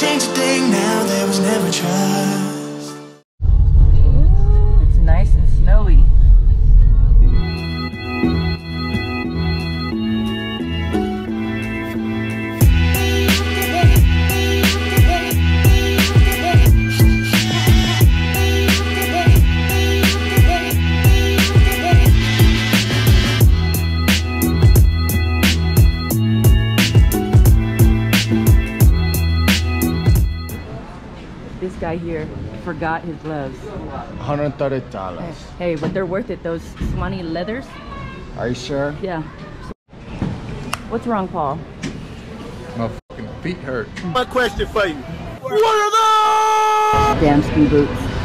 change a thing now, there was never trust. This guy here forgot his gloves. $130. Hey, but they're worth it. Those Swany leathers. Are you sure? Yeah. What's wrong, Paul? My fucking feet hurt. My question for you. What are those? Damn ski boots.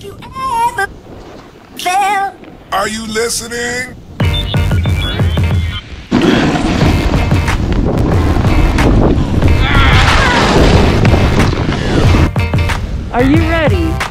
Have you ever felt Are you listening? Are you ready?